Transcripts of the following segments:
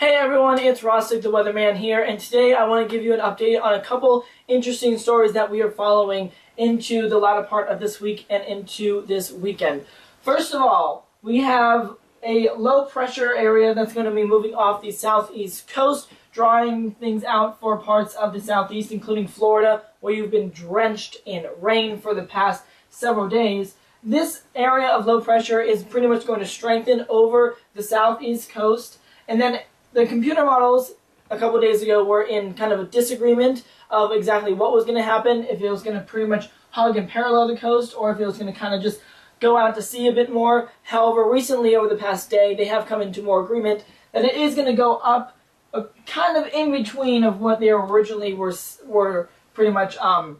Hey everyone, it's Rostik the Weatherman here, and today I want to give you an update on a couple interesting stories that we are following into the latter part of this week and into this weekend. First of all, we have a low pressure area that's going to be moving off the southeast coast, drawing things out for parts of the southeast, including Florida, where you've been drenched in rain for the past several days. This area of low pressure is pretty much going to strengthen over the southeast coast, and then the computer models a couple days ago were in kind of a disagreement of exactly what was going to happen, if it was going to pretty much hug and parallel the coast, or if it was going to kind of just go out to sea a bit more. However, recently, over the past day, they have come into more agreement that it is going to go up a, kind of in between of what they originally were, were pretty much um,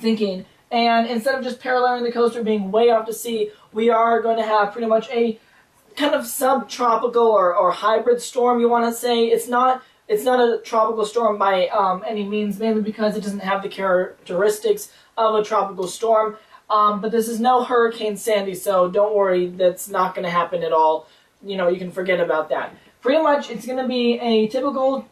thinking. And instead of just paralleling the coast or being way off to sea, we are going to have pretty much a kind of subtropical or, or hybrid storm, you want to say. It's not it's not a tropical storm by um, any means, mainly because it doesn't have the characteristics of a tropical storm. Um, but this is no Hurricane Sandy, so don't worry, that's not going to happen at all. You know, you can forget about that. Pretty much, it's going to be a typical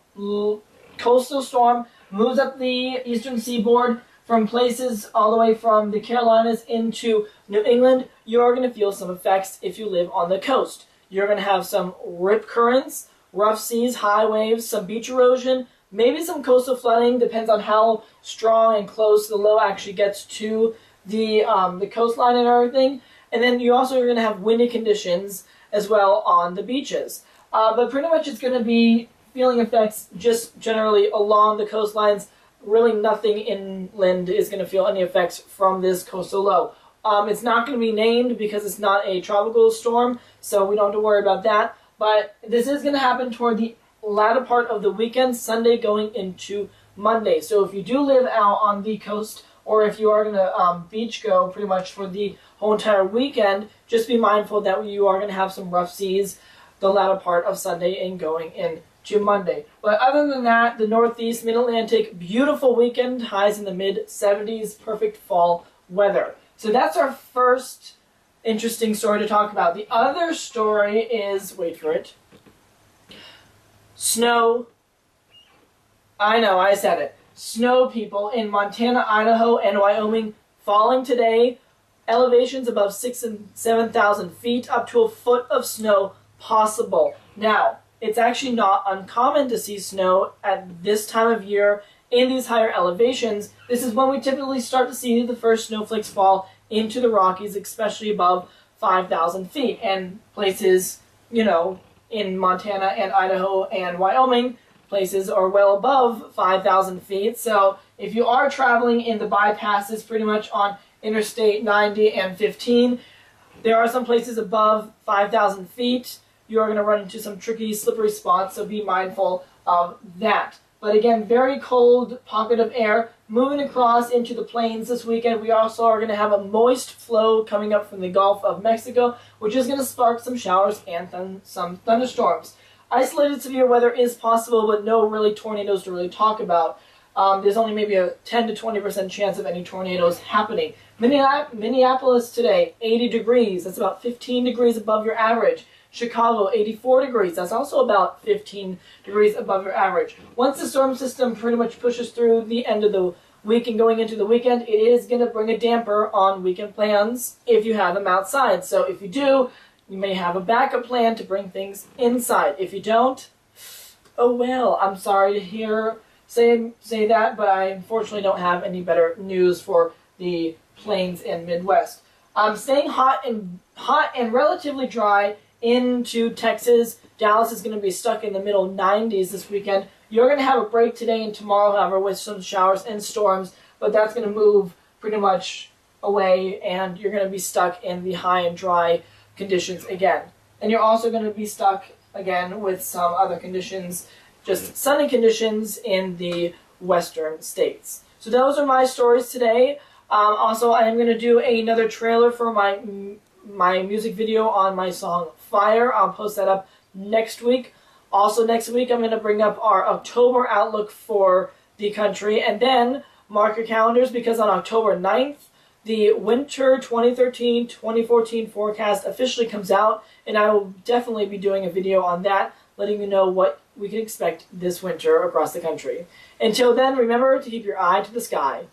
coastal storm, moves up the eastern seaboard from places all the way from the Carolinas into New England. You're going to feel some effects if you live on the coast. You're going to have some rip currents, rough seas, high waves, some beach erosion, maybe some coastal flooding, depends on how strong and close the low actually gets to the um, the coastline and everything. And then you also are going to have windy conditions as well on the beaches. Uh, but pretty much it's going to be feeling effects just generally along the coastlines. Really nothing inland is going to feel any effects from this coastal low. Um, it's not going to be named because it's not a tropical storm, so we don't have to worry about that. But this is going to happen toward the latter part of the weekend, Sunday going into Monday. So if you do live out on the coast or if you are going to um, beach go pretty much for the whole entire weekend, just be mindful that you are going to have some rough seas the latter part of Sunday and going into Monday. But other than that, the Northeast, Mid-Atlantic, beautiful weekend, highs in the mid-70s, perfect fall weather. So that's our first interesting story to talk about. The other story is, wait for it, snow. I know, I said it snow people in Montana, Idaho, and Wyoming falling today. Elevations above 6 and 7,000 feet, up to a foot of snow possible. Now, it's actually not uncommon to see snow at this time of year in these higher elevations. This is when we typically start to see the first snowflakes fall into the Rockies, especially above 5,000 feet. And places, you know, in Montana and Idaho and Wyoming places are well above 5,000 feet. So if you are traveling in the bypasses pretty much on Interstate 90 and 15, there are some places above 5,000 feet. You are going to run into some tricky, slippery spots, so be mindful of that. But again, very cold pocket of air moving across into the plains this weekend. We also are going to have a moist flow coming up from the Gulf of Mexico, which is going to spark some showers and th some thunderstorms. Isolated severe weather is possible, but no really tornadoes to really talk about. Um, there's only maybe a 10 to 20% chance of any tornadoes happening. Minneapolis today, 80 degrees. That's about 15 degrees above your average. Chicago, 84 degrees. That's also about 15 degrees above your average. Once the storm system pretty much pushes through the end of the week and going into the weekend, it is going to bring a damper on weekend plans if you have them outside. So if you do, you may have a backup plan to bring things inside. If you don't, oh well, I'm sorry to hear say say that, but I unfortunately don't have any better news for the plains and Midwest. I'm staying hot and hot and relatively dry into Texas. Dallas is going to be stuck in the middle 90s this weekend. You're going to have a break today and tomorrow, however, with some showers and storms, but that's going to move pretty much away, and you're going to be stuck in the high and dry conditions again. And you're also going to be stuck again with some other conditions, just sunny conditions in the western states. So those are my stories today. Um, also, I am going to do another trailer for my my music video on my song Fire. I'll post that up next week. Also, next week, I'm going to bring up our October outlook for the country. And then, mark your calendars because on October 9th, the winter 2013-2014 forecast officially comes out, and I will definitely be doing a video on that, letting you know what we can expect this winter across the country. Until then, remember to keep your eye to the sky.